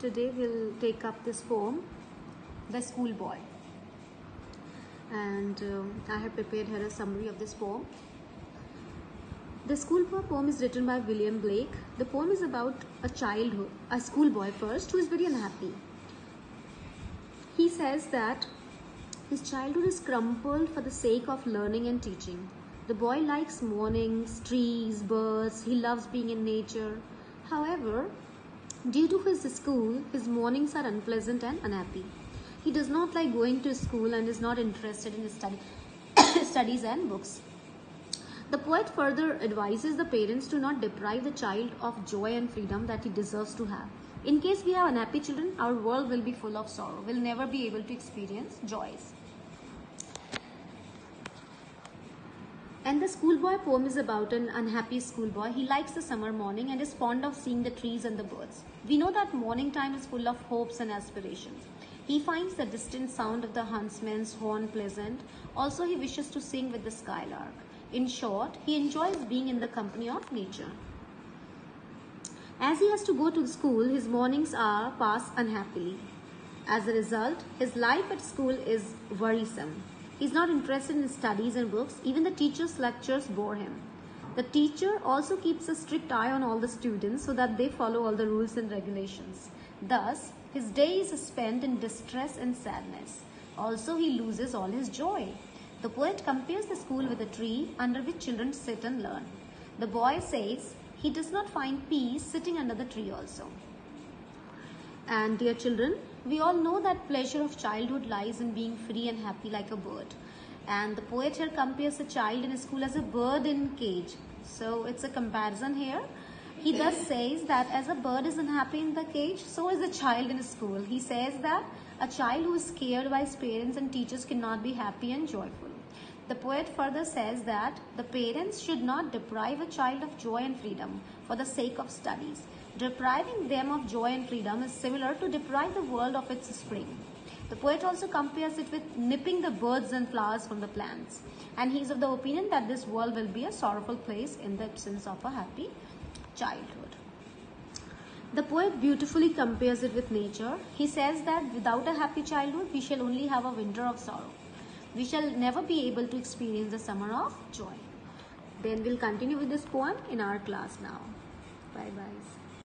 today we'll take up this poem, The Schoolboy. And um, I have prepared here a summary of this poem. The Schoolboy poem is written by William Blake. The poem is about a childhood, a schoolboy first, who is very unhappy. He says that his childhood is crumpled for the sake of learning and teaching. The boy likes mornings, trees, birds, he loves being in nature. However, due to his school, his mornings are unpleasant and unhappy. He does not like going to school and is not interested in his study, studies and books. The poet further advises the parents to not deprive the child of joy and freedom that he deserves to have. In case we have unhappy children, our world will be full of sorrow. We'll never be able to experience joys. And the schoolboy poem is about an unhappy schoolboy. He likes the summer morning and is fond of seeing the trees and the birds. We know that morning time is full of hopes and aspirations. He finds the distant sound of the huntsman's horn pleasant. Also, he wishes to sing with the skylark. In short, he enjoys being in the company of nature. As he has to go to school, his mornings are passed unhappily. As a result, his life at school is worrisome. He is not interested in studies and books. Even the teacher's lectures bore him. The teacher also keeps a strict eye on all the students so that they follow all the rules and regulations. Thus, his day is spent in distress and sadness. Also, he loses all his joy. The poet compares the school with a tree under which children sit and learn. The boy says he does not find peace sitting under the tree also. And dear children, we all know that pleasure of childhood lies in being free and happy like a bird. And the poet here compares a child in a school as a bird in cage. So it's a comparison here. He thus says that as a bird is unhappy in the cage, so is a child in a school. He says that a child who is scared by his parents and teachers cannot be happy and joyful. The poet further says that the parents should not deprive a child of joy and freedom for the sake of studies. Depriving them of joy and freedom is similar to deprive the world of its spring. The poet also compares it with nipping the birds and flowers from the plants. And he is of the opinion that this world will be a sorrowful place in the absence of a happy childhood. The poet beautifully compares it with nature. He says that without a happy childhood, we shall only have a winter of sorrow. We shall never be able to experience the summer of joy. Then we'll continue with this poem in our class now. Bye bye.